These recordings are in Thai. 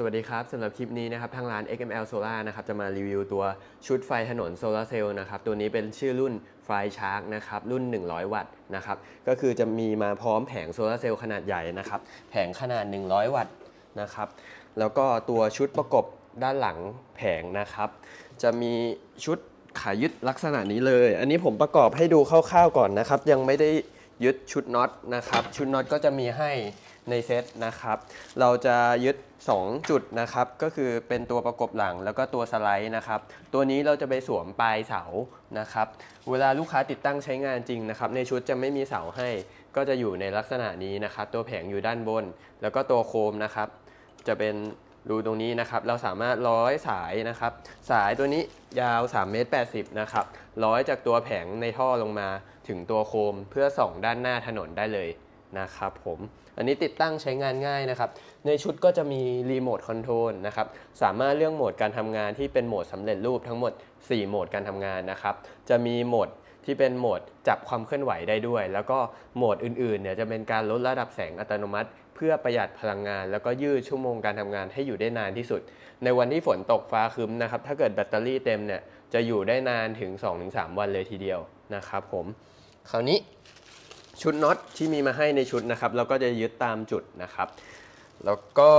สวัสดีครับสำหรับคลิปนี้นะครับทางร้าน XML Solar นะครับจะมารีวิวตัวชุดไฟถนนโซลาร์เซลล์นะครับตัวนี้เป็นชื่อรุ่น Fly Shark นะครับรุ่น 100 วัตต์นะครับก็คือจะมีมาพร้อมแผงโซลาร์เซลล์ขนาดใหญ่นะครับแผงขนาด 100 วัตต์นะครับแล้วก็ตัวชุดประกบด้านหลังแผงนะครับจะมีชุดขายึดลักษณะนี้เลย อันนี้ผมประกอบให้ดูคร่าวๆก่อนนะครับยังไม่ได้ยึดชุดน็อตนะครับชุดน็อตก็จะมีให้ ในเซตนะครับ เราจะยึด 2 จุดนะครับ ก็คือเป็นตัวประกบหลังแล้วก็ตัวสไลด์นะครับ ตัวนี้เราจะไปสวมปลายเสานะครับ เวลาลูกค้าติดตั้งใช้งานจริงนะครับ ในชุดจะไม่มีเสาให้ ก็จะอยู่ในลักษณะนี้นะครับ ตัวแผงอยู่ด้านบน แล้วก็ตัวโคมนะครับ จะเป็นรูตรงนี้นะครับ เราสามารถร้อยสายนะครับ สายตัวนี้ยาว3เมตร80นะครับ ร้อยจากตัวแผงในท่อลงมาถึงตัวโคมเพื่อส่องด้านหน้าถนนได้เลย นะครับผมอันนี้ติดตั้งใช้งานง่ายนะครับในชุดก็จะมีรีโมทคอนโทรลนะครับสามารถเลือกโหมดการทำงานที่เป็นโหมดสำเร็จรูปทั้งหมด 4 โหมดการทำงานนะครับจะมีโหมดที่เป็นโหมดจับความเคลื่อนไหวได้ด้วย แล้วก็โหมดอื่นๆเนี่ยจะเป็นการลดระดับแสงอัตโนมัติ เพื่อประหยัดพลังงาน แล้วก็ยืดชั่วโมงการทำงานให้อยู่ได้นานที่สุด ในวันที่ฝนตกฟ้าคึ้มนะครับถ้าเกิดแบตเตอรี่เต็มเนี่ยจะอยู่ได้นานถึง 2-3 วันเลยทีเดียวนะครับผมคราวนี้ ชุดน็อตที่มีมาให้ในชุดนะครับเราก็จะยึดตามจุดนะครับ แล้วก็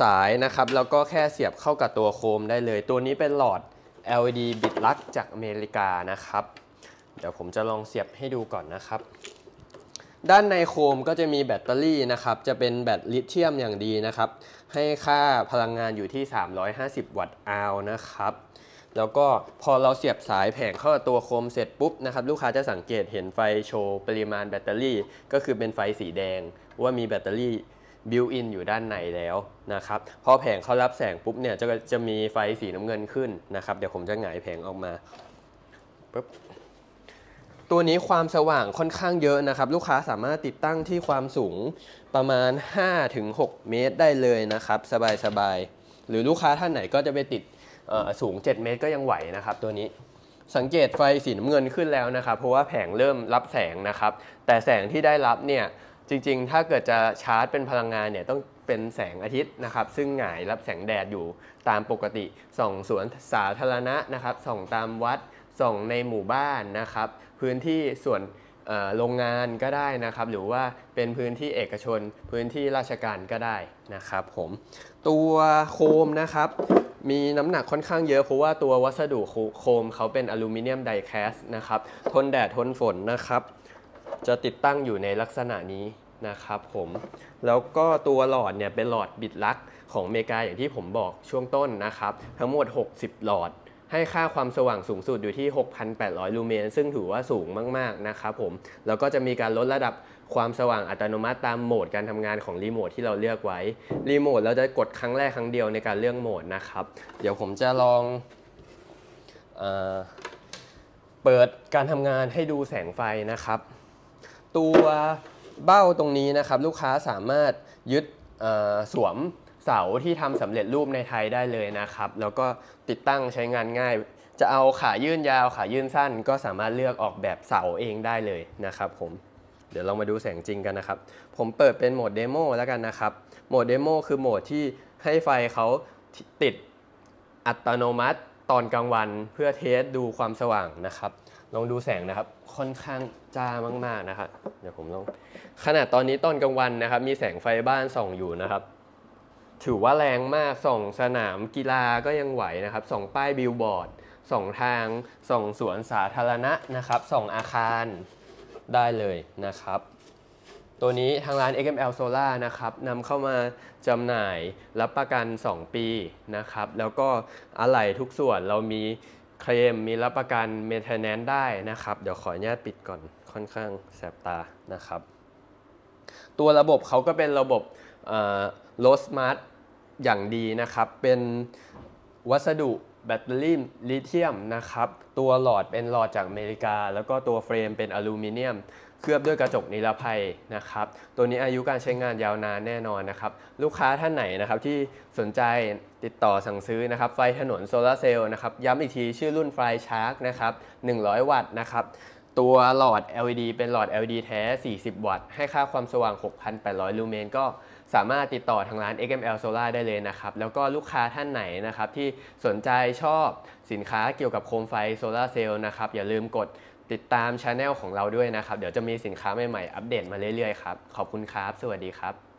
สายนะครับแล้วก็แค่เสียบเข้ากับตัวโคมได้เลย ตัวนี้เป็นหลอด LED บิดลักจากอเมริกานะครับ เดี๋ยวผมจะลองเสียบให้ดูก่อนนะครับ ด้านในโคมก็จะมีแบตเตอรี่นะครับ จะเป็นแบตลิเธียมอย่างดีนะครับ ให้ค่าพลังงานอยู่ที่ 350 watt hour นะครับ แล้วก็พอเราเสียบสายแผงเข้าตัวโคมเสร็จปุ๊บนะครับลูกค้าจะสังเกตเห็นไฟโชว์ปริมาณแบตเตอรี่ ก็คือเป็นไฟสีแดง ว่ามีแบตเตอรี่ built-in อยู่ด้านในแล้วนะครับพอแผงเขารับแสงปุ๊บเนี่ยจะจะมีไฟสีน้ำเงินขึ้นนะครับเดี๋ยวผมจะหงายแผงออกมาปุ๊บตัวนี้ความสว่างค่อนข้างเยอะนะครับ ลูกค้าสามารถติดตั้งที่ความสูงประมาณ 5-6 เมตรได้เลยนะครับ สบายๆหรือลูกค้าท่านไหนก็จะไปติด สูง 7 เมตรก็ยังไหวนะครับตัวนี้สังเกตไฟสีน้ำเงินขึ้นแล้วนะครับ เพราะว่าแผงเริ่มรับแสงนะครับ แต่แสงที่ได้รับเนี่ยจริงๆ ถ้าเกิดจะชาร์จเป็นพลังงานเนี่ยต้องเป็นแสงอาทิตย์นะครับ ซึ่งหงายรับแสงแดดอยู่ตามปกติส่องสวนสาธารณะนะครับส่องตามวัดส่องในหมู่บ้านนะครับ พื้นที่ส่วนโรงงานก็ได้นะครับ หรือว่าเป็นพื้นที่เอกชน พื้นที่ราชการก็ได้นะครับ ผม ตัวโคมนะครับ มีน้ำหนักค่อนข้างเยอะเพราะว่าตัววัสดุโคมเขาเป็นอลูมิเนียมไดแคสนะครับ ทนแดดทนฝนนะครับ จะติดตั้งอยู่ในลักษณะนี้นะครับผม แล้วก็ตัวหลอดเนี่ยเป็นหลอดบิดลักของเมกาอย่างที่ผมบอกช่วงต้นนะครับ ทั้งหมด 60 หลอด ให้ค่าความสว่างสูงสุดอยู่ที่ 6,800 ลูเมน ซึ่งถือว่าสูงมาก ๆ นะครับผม แล้วก็จะมีการลดระดับความสว่างอัตโนมัติตามโหมดการทำงานของรีโมทที่เราเลือกไว้ รีโมทเราจะกดครั้งแรกครั้งเดียวในการเลือกโหมดนะครับ เดี๋ยวผมจะลองเอเปิดการทำงานให้ดูแสงไฟนะครับ ตัวเบ้าตรงนี้นะครับ ลูกค้าสามารถยึดสวม เสาที่ทำสำเร็จรูปในไทยได้เลยนะครับ แล้วก็ติดตั้งใช้งานง่าย จะเอาขายื่นยาวขายื่นสั้น ก็สามารถเลือกออกแบบเสาเองได้เลยนะครับผมเดี๋ยวเรามาดูแสงจริงกันนะครับ ผมเปิดเป็นโหมด demo แล้วกันนะครับ โหมด demo คือโหมดที่ให้ไฟเขาติดอัตโนมัติตอนกลางวันเพื่อ test ดูความสว่างนะครับ ลองดูแสงนะครับ ค่อนข้างจ้ามาก ๆ นะครับ เดี๋ยวผมลอง ขนาดตอนนี้ตอนกลางวันนะครับ มีแสงไฟบ้านส่องอยู่นะครับ ถือว่าแรงมากส่องสนามกีฬาก็ยังไหวนะครับส่องป้ายบิลบอร์ดส่องทางส่องสวนสาธารณะนะครับส่องอาคารได้เลยนะครับ ตัวนี้ทางร้าน XML Solar นะครับนำเข้ามาจำหน่ายรับประกัน 2 ปีนะครับ แล้วก็อะไหล่ทุกส่วนเรามีเคลมมีรับประกัน maintenance ได้นะครับ เดี๋ยวขออนุญาตปิดก่อนค่อนข้างแสบตานะครับ ตัวระบบเขาก็เป็นระบบโล smart อย่างดีนะครับ เป็นวัสดุแบตเตอรี่ลิเธียมนะครับ ตัวหลอดเป็นหลอดจากอเมริกา แล้วก็ตัวเฟรมเป็นอลูมิเนียม เคลือบด้วยกระจกนิรภัยนะครับ ตัวนี้อายุการใช้งานยาวนานแน่นอนนะครับ ลูกค้าท่านไหนนะครับที่สนใจติดต่อสั่งซื้อนะครับ ไฟถนนโซลาเซลล์นะครับ ย้ำอีกทีชื่อรุ่นไฟชาร์กนะครับ 100 วัตต์นะครับ ตัวหลอด LED เป็นหลอด LED แท้ 40 วัตต์ ให้ค่าความสว่าง 6,800 ลูเมน ก็สามารถติดต่อทางร้าน XML Solar ได้เลยนะครับ แล้วก็ลูกค้าท่านไหนนะครับ ที่สนใจชอบสินค้าเกี่ยวกับโคมไฟโซลาร์เซลล์นะครับ อย่าลืมกดติดตามช anel ของเราด้วยนะครับ เดี๋ยวจะมีสินค้าใหม่ๆ อัปเดตมาเรื่อยๆครับ ขอบคุณครับ สวัสดีครับ